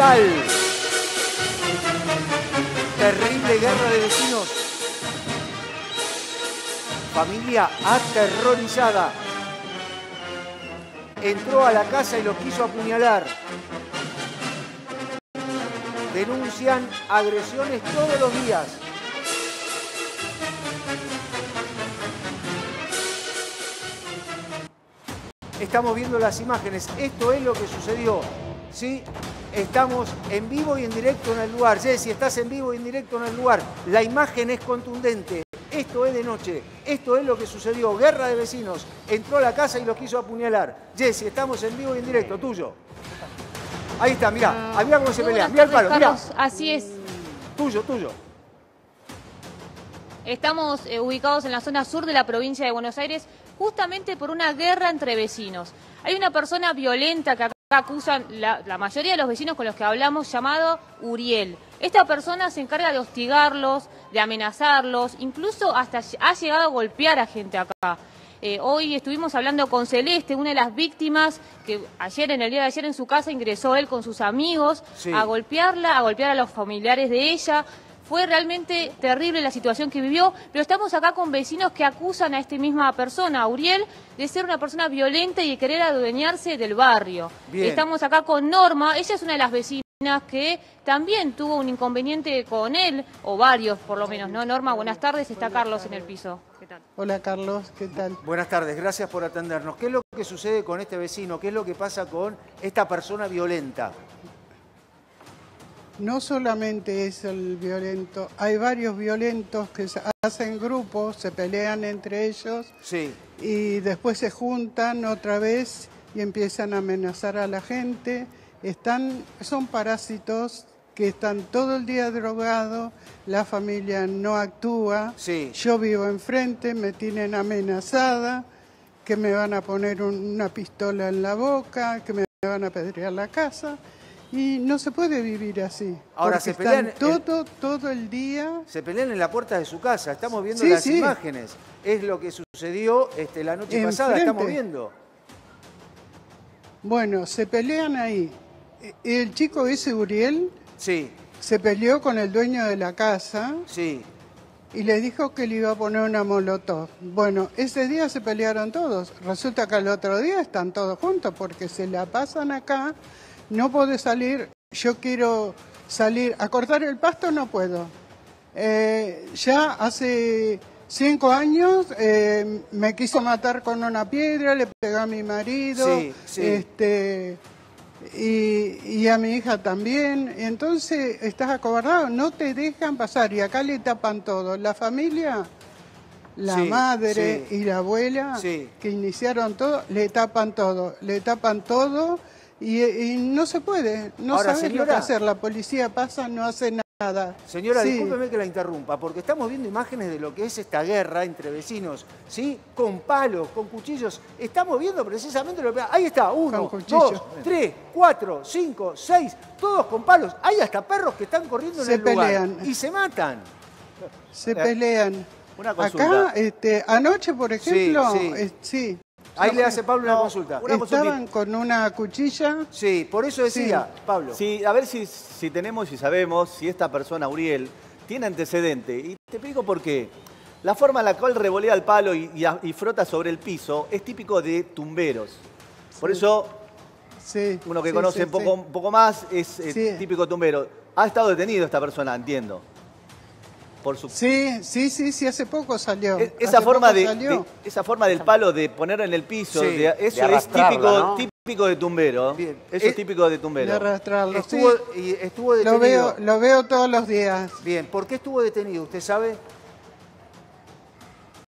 Terrible guerra de vecinos. Familia aterrorizada. Entró a la casa y los quiso apuñalar. Denuncian agresiones todos los días. Estamos viendo las imágenes. Esto es lo que sucedió. ¿sí? Estamos en vivo y en directo en el lugar. Jessy, estás en vivo y en directo en el lugar. La imagen es contundente. Esto es de noche. Esto es lo que sucedió. Guerra de vecinos. Entró a la casa y los quiso apuñalar. Jessy, estamos en vivo y en directo. Tuyo. Ahí está, mirá. Ah, mirá cómo se Muy pelea. buenas Mirá el palo, mirá. Así es. Tuyo, tuyo. Estamos eh, ubicados en la zona sur de la provincia de Buenos Aires justamente por una guerra entre vecinos. Hay una persona violenta que acá acusan la, la mayoría de los vecinos con los que hablamos llamado Uriel. Esta persona se encarga de hostigarlos, de amenazarlos, incluso hasta ha llegado a golpear a gente acá. Eh, hoy estuvimos hablando con Celeste, una de las víctimas que ayer, en el día de ayer, en su casa ingresó él con sus amigos Sí. a golpearla, a golpear a los familiares de ella. Fue realmente terrible la situación que vivió, pero estamos acá con vecinos que acusan a esta misma persona, a Uriel, de ser una persona violenta y de querer adueñarse del barrio. Bien. Estamos acá con Norma, ella es una de las vecinas que también tuvo un inconveniente con él, o varios por lo menos, ¿no? Norma, buenas tardes, está Carlos en el piso. ¿Qué tal? Hola Carlos, ¿qué tal? Buenas tardes, gracias por atendernos. ¿Qué es lo que sucede con este vecino? ¿Qué es lo que pasa con esta persona violenta? No solamente es el violento, hay varios violentos que se hacen grupos, se pelean entre ellos Sí, y después se juntan otra vez y empiezan a amenazar a la gente. Están, son parásitos que están todo el día drogados, la familia no actúa, Sí. yo vivo enfrente, me tienen amenazada, que me van a poner un- una pistola en la boca, que me van a apedrear la casa. Y no se puede vivir así. Ahora, se pelean están el- todo, todo el día se pelean en la puerta de su casa. Estamos viendo Sí, las sí. imágenes. Es lo que sucedió este, la noche pasada. Estamos viendo. Bueno, se pelean ahí. E- El chico ese, Uriel, Sí, se peleó con el dueño de la casa sí. y le dijo que le iba a poner una molotov. Bueno, ese día se pelearon todos. Resulta que al otro día están todos juntos porque se la pasan acá. No puede salir. Yo quiero salir a cortar el pasto, no puedo. Eh, ya hace cinco años eh, me quiso matar con una piedra, le pegó a mi marido. Sí, sí. Este, y, y a mi hija también. Entonces estás acobardado, no te dejan pasar y acá le tapan todo. La familia, la Sí, madre y la abuela que iniciaron todo, le tapan todo, le tapan todo y, y no se puede, no Ahora, sabes lo que hacer. La policía pasa, no hace nada. Señora, Sí. discúlpeme que la interrumpa, porque estamos viendo imágenes de lo que es esta guerra entre vecinos, ¿sí? Con palos, con cuchillos. Estamos viendo precisamente lo que... Ahí está, uno, dos, tres, cuatro, cinco, seis, todos con palos. Hay hasta perros que están corriendo Se en el lugar y se matan. Se pelean. una. Acá, este, anoche, por ejemplo, sí. eh, sí, Ahí le hace Pablo una consulta. una consulta. estaban con una cuchilla. Sí, por eso decía, Pablo. Sí, a ver si, si tenemos y sabemos si esta persona, Uriel, tiene antecedente. Y te explico por qué. La forma en la cual revolea el palo y, y a- y frota sobre el piso es típico de tumberos. Por eso, Sí, uno que sí, conoce sí, un poco, sí. un poco más es eh, Sí. típico tumbero. Ha estado detenido esta persona, entiendo. Por su... Sí, sí, sí, sí, hace poco salió. E- Esa Hace forma, poco de, salió. de- esa forma del palo de ponerlo en el piso, Sí, de- de eso es típico, ¿no? típico de tumbero. Bien. Eso Eh, es típico de de tumbero. arrastrarlo. Estuvo, sí. y estuvo detenido. lo, veo, lo veo todos los días. Bien, ¿por qué estuvo detenido? ¿Usted sabe?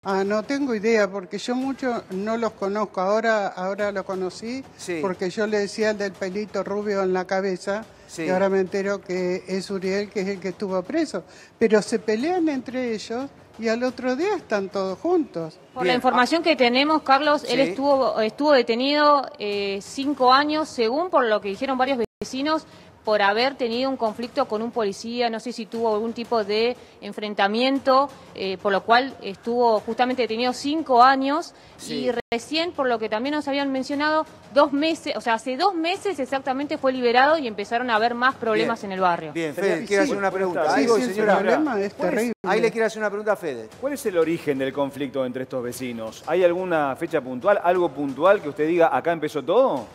Ah, no tengo idea, porque yo mucho no los conozco. Ahora, ahora lo conocí, Sí. porque yo le decía el del pelito rubio en la cabeza, Sí. y ahora me entero que es Uriel, que es el que estuvo preso. Pero se pelean entre ellos y al otro día están todos juntos. Por Bien. la información que tenemos, Carlos, él estuvo, estuvo detenido eh, cinco años, según por lo que dijeron varios vecinos, por haber tenido un conflicto con un policía, no sé si tuvo algún tipo de enfrentamiento, eh, por lo cual estuvo justamente detenido cinco años Sí. y recién, por lo que también nos habían mencionado, dos meses, o sea, hace dos meses exactamente fue liberado y empezaron a haber más problemas Bien. en el barrio. Bien, Fede, quiere sí, hacer una pregunta. Ahí Sí, voy, señora. problema es ¿Cuál es- terrible. Ahí le quiere hacer una pregunta a Fede. ¿Cuál es el origen del conflicto entre estos vecinos? ¿Hay alguna fecha puntual, algo puntual que usted diga acá empezó todo?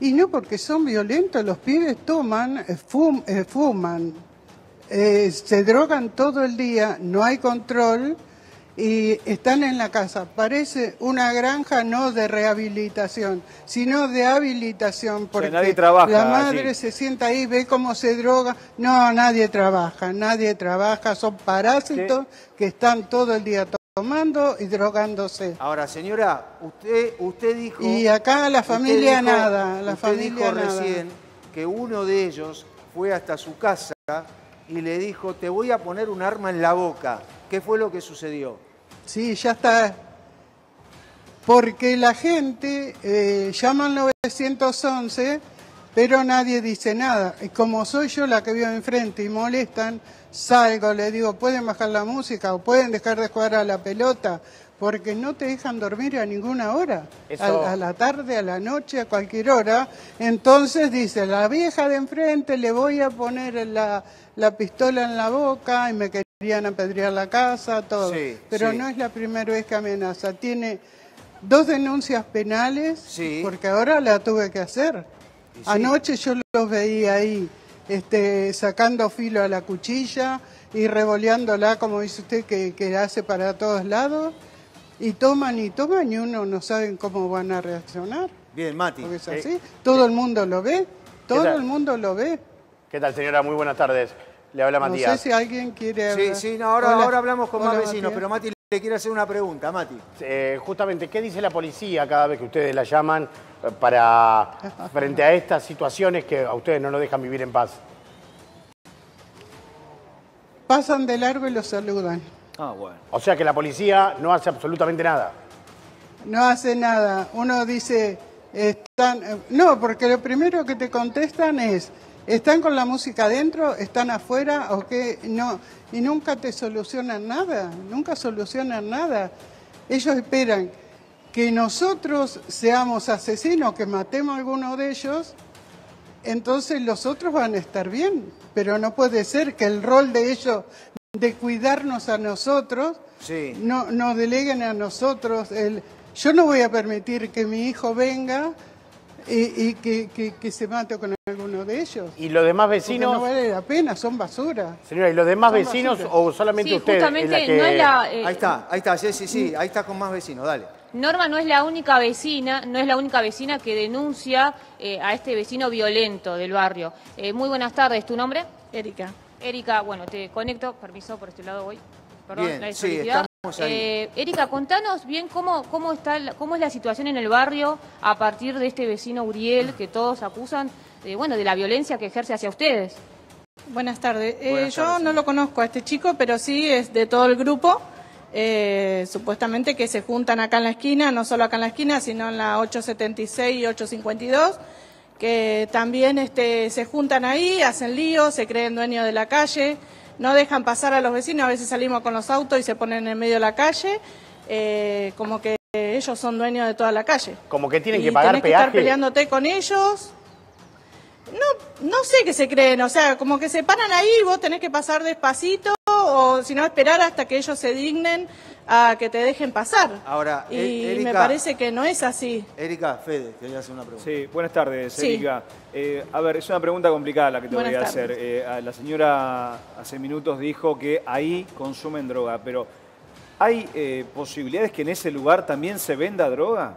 Y no porque son violentos, los pibes toman, eh, fum- eh, fuman, eh, se drogan todo el día, no hay control y están en la casa. Parece una granja no de rehabilitación, sino de habilitación. Porque nadie trabaja la madre allí. se sienta ahí, ve cómo se droga. No, nadie trabaja, nadie trabaja, son parásitos que están todo el día tomando y drogándose. Ahora, señora, usted, usted dijo... Y acá la familia dijo- nada, la usted familia dijo nada. recién que uno de ellos fue hasta su casa y le dijo, te voy a poner un arma en la boca. ¿Qué fue lo que sucedió? Sí, ya está. Porque la gente eh, llama al 911, pero nadie dice nada. Y como soy yo la que vivo enfrente y molestan, salgo, le digo, pueden bajar la música o pueden dejar de jugar a la pelota, porque no te dejan dormir a ninguna hora. Eso- A, a la tarde, a la noche, a cualquier hora. Entonces dice, la vieja de enfrente le voy a poner la, la pistola en la boca y me querían apedrear la casa, todo. Sí, Pero sí. no es la primera vez que amenaza. Tiene dos denuncias penales, Sí. porque ahora la tuve que hacer. Sí. Anoche yo los veía ahí, este, sacando filo a la cuchilla y revoleándola, como dice usted, que, que hace para todos lados. Y toman y toman y uno no saben cómo van a reaccionar. Bien, Mati. Porque es Eh, así. Todo el mundo lo ve. Todo el mundo lo ve. ¿Qué tal, señora? Muy buenas tardes. Le habla No sé Matías. si alguien quiere Sí, hablar. sí, no, ahora, Hola. ahora hablamos con más Hola, vecinos, Matías. pero Mati le quiere hacer una pregunta, Mati. Eh, justamente, ¿qué dice la policía cada vez que ustedes la llaman eh, para frente a estas situaciones que a ustedes no nos dejan vivir en paz? Pasan de largo y los saludan. Ah, bueno. O sea que la policía no hace absolutamente nada. No hace nada. Uno dice, están... eh, No, porque lo primero que te contestan es, ¿están con la música adentro? ¿Están afuera? ¿O qué? No. Y nunca te solucionan nada. Nunca solucionan nada. Ellos esperan que nosotros seamos asesinos, que matemos a alguno de ellos, entonces los otros van a estar bien. Pero no puede ser que el rol de ellos de cuidarnos a nosotros Sí. no, no deleguen a nosotros. El, yo no voy a permitir que mi hijo venga y, y que, que- que se mate con alguno de ellos. ¿Y los demás Porque vecinos? no vale la pena, son basura. Señora, ¿y los demás Son vecinos basura. o solamente Sí, usted? es justamente la que- no es la... eh, Ahí está, ahí está, sí, sí, sí, ahí está con más vecinos, dale. Norma no es la única vecina, no es la única vecina que denuncia eh, a este vecino violento del barrio. Eh, muy buenas tardes, ¿tu nombre? Erika. Erika, bueno, te conecto, permiso, por este lado voy. Perdón, Bien, la sí, desconectividad. Eh, Erika, contanos bien cómo, cómo, está, la- cómo es la situación en el barrio a partir de este vecino Uriel que todos acusan de, bueno, de la violencia que ejerce hacia ustedes. Buenas tardes. Eh, Buenas yo tardes, no lo conozco a este chico, pero sí es de todo el grupo. eh, supuestamente que se juntan acá en la esquina, no solo acá en la esquina, sino en la 876 y 852, que también este, se juntan ahí, hacen líos, se creen dueños de la calle, no dejan pasar a los vecinos, a veces salimos con los autos y se ponen en medio de la calle, eh, como que ellos son dueños de toda la calle. Como que tienen y que pagar tenés que estar peleándote con ellos. No, no sé qué se creen, o sea, como que se paran ahí y vos tenés que pasar despacito o si no esperar hasta que ellos se dignen a que te dejen pasar. Ahora, y E- me Erika- parece que no es así. Erika, Fede, quería hacer una pregunta. Sí, buenas tardes, Sí. Erika. Eh, a ver, es una pregunta complicada la que te voy Buenas a hacer. tardes. Eh, a la señora hace minutos dijo que ahí consumen droga, pero ¿hay eh, posibilidades que en ese lugar también se venda droga?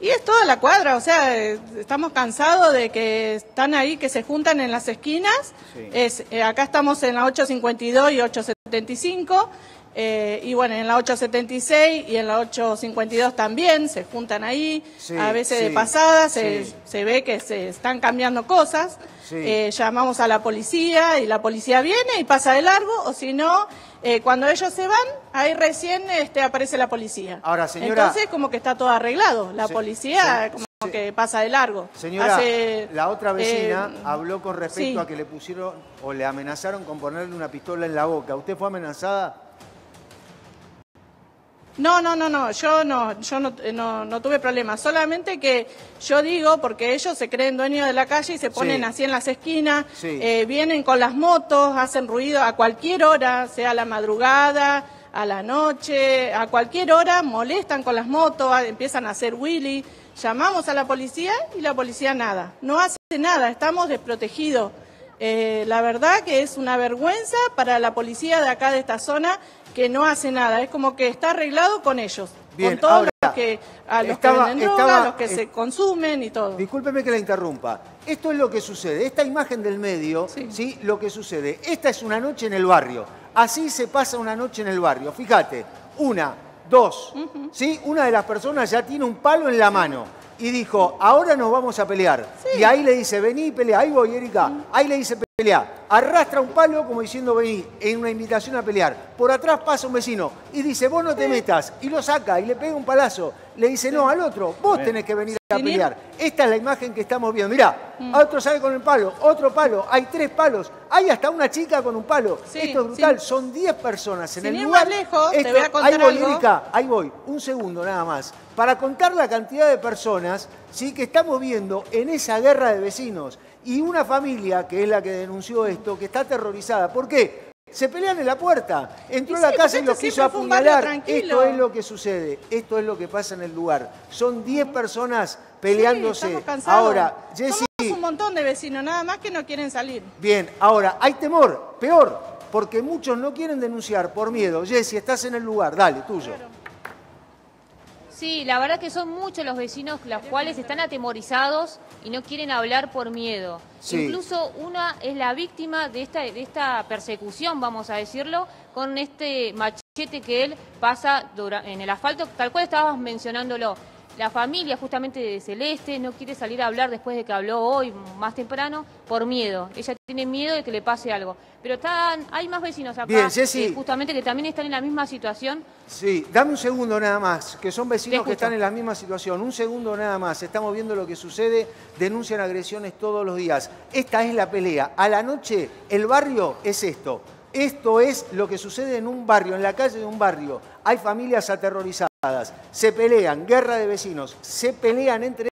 Y es toda la cuadra, o sea, estamos cansados de que están ahí, que se juntan en las esquinas. Sí. Es, eh, acá estamos en la 852 y 875. Eh, y bueno, en la 876 y en la 852 también se juntan ahí. Sí, a veces sí, de pasada se, sí. se ve que se están cambiando cosas. Eh, llamamos a la policía y la policía viene y pasa de largo, o si no, eh, cuando ellos se van, ahí recién este, aparece la policía. Ahora, señora- Entonces, como que está todo arreglado. La policía, como que pasa de largo. Señora, Hace, la otra vecina eh, habló con respecto sí. a que le pusieron o le amenazaron con ponerle una pistola en la boca. ¿Usted fue amenazada? No, no, no, no, yo no, yo no, eh, no, no tuve problema. Solamente que yo digo, porque ellos se creen dueños de la calle y se ponen Sí. así en las esquinas, Sí. eh, vienen con las motos, hacen ruido a cualquier hora, sea a la madrugada, a la noche, a cualquier hora, molestan con las motos, a- empiezan a hacer willy. Llamamos a la policía y la policía nada, no hace nada, estamos desprotegidos. Eh, la verdad que es una vergüenza para la policía de acá de esta zona que no hace nada. Es como que está arreglado con ellos, Bien, con todos ahora, los que, a los estaba- que venden droga, estaba- a los que se consumen y todo. Discúlpeme que la interrumpa. Esto es lo que sucede. Esta imagen del medio, sí. Sí. Lo que sucede. Esta es una noche en el barrio. Así se pasa una noche en el barrio. Fíjate, una, dos, ¿sí? Una de las personas ya tiene un palo en la mano y dijo, ahora nos vamos a pelear. Y ahí le dice, vení y pelea. Ahí voy, Erika. Ahí le dice, pelea. Arrastra un palo como diciendo, vení, en una invitación a pelear. Por atrás pasa un vecino y dice, vos no te metas. Y lo saca y le pega un palazo. Le dice, no, al otro, vos tenés que venir a pelear. Esta es la imagen que estamos viendo. Mirá, otro sale con el palo, otro palo, hay tres palos, hay hasta una chica con un palo. Sí, Esto es brutal, sí. son 10 personas en Sin el lugar. más lejos, te voy a contar ahí voy, algo. Ahí voy, un segundo nada más. Para contar la cantidad de personas ¿sí? que estamos viendo en esa guerra de vecinos. Y una familia, que es la que denunció esto, que está aterrorizada. ¿Por qué? Se pelean en la puerta. Entró a la sí, casa y los quiso apuñalar. Esto es lo que sucede. Esto es lo que pasa en el lugar. Son 10 personas peleándose. Sí. Ahora, Jessy, un montón de vecinos, nada más que no quieren salir. bien, ahora, hay temor, peor, porque muchos no quieren denunciar por miedo. Jessy, estás en el lugar, dale, tuyo. Sí, la verdad que son muchos los vecinos los cuales están atemorizados y no quieren hablar por miedo. Sí. Incluso una es la víctima de esta, de esta persecución, vamos a decirlo, con este machete que él pasa dura- en el asfalto, tal cual estabas mencionándolo. La familia justamente de Celeste no quiere salir a hablar después de que habló hoy, más temprano, por miedo. Ella tiene miedo de que le pase algo. Pero están, hay más vecinos acá, Bien, eh, justamente que también están en la misma situación. Sí, dame un segundo nada más, que son vecinos que están en la misma situación. Un segundo nada más, estamos viendo lo que sucede, denuncian agresiones todos los días. Esta es la pelea. A la noche, el barrio es esto. Esto es lo que sucede en un barrio, en la calle de un barrio. Hay familias aterrorizadas, se pelean, guerra de vecinos, se pelean entre